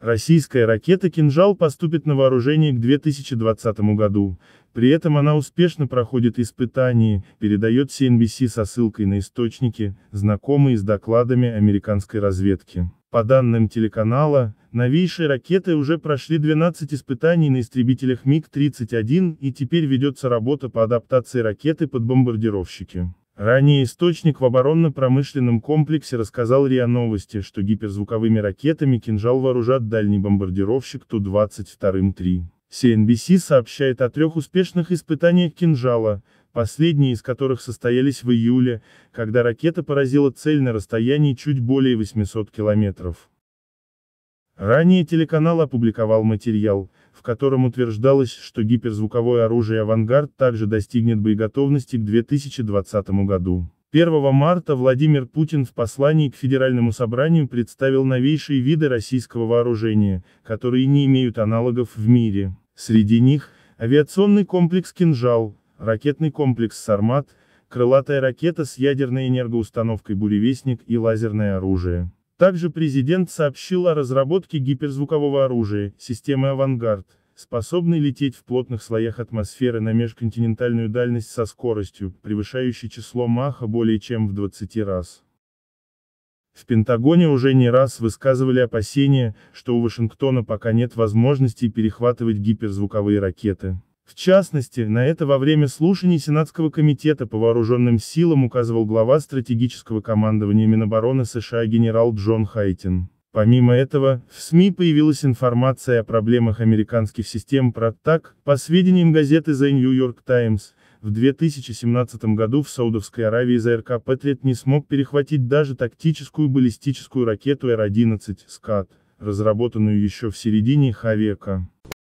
Российская ракета «Кинжал» поступит на вооружение к 2020 году. При этом она успешно проходит испытания, передает CNBC со ссылкой на источники, знакомые с докладами американской разведки. По данным телеканала, новейшие ракеты уже прошли 12 испытаний на истребителях МиГ-31 и теперь ведется работа по адаптации ракеты под бомбардировщики. Ранее источник в оборонно-промышленном комплексе рассказал РИА Новости, что гиперзвуковыми ракетами «Кинжал» вооружат дальний бомбардировщик Ту-22-3. CNBC сообщает о трех успешных испытаниях «Кинжала», последние из которых состоялись в июле, когда ракета поразила цель на расстоянии чуть более 800 километров. Ранее телеканал опубликовал материал, в котором утверждалось, что гиперзвуковое оружие «Авангард» также достигнет боеготовности к 2020 году. 1 марта Владимир Путин в послании к Федеральному собранию представил новейшие виды российского вооружения, которые не имеют аналогов в мире. Среди них – авиационный комплекс «Кинжал», ракетный комплекс «Сармат», крылатая ракета с ядерной энергоустановкой «Буревестник» и лазерное оружие. Также президент сообщил о разработке гиперзвукового оружия, системы «Авангард», способной лететь в плотных слоях атмосферы на межконтинентальную дальность со скоростью, превышающей число Маха более чем в 20 раз. В Пентагоне уже не раз высказывали опасения, что у Вашингтона пока нет возможности перехватывать гиперзвуковые ракеты. В частности, на это во время слушаний Сенатского комитета по вооруженным силам указывал глава стратегического командования Минобороны США генерал Джон Хайтин. Помимо этого, в СМИ появилась информация о проблемах американских систем ПРОТАК, по сведениям газеты The New York Times, в 2017 году в Саудовской Аравии ЗРК Патриот не смог перехватить даже тактическую баллистическую ракету Р-11 «Скат», разработанную еще в середине Х века.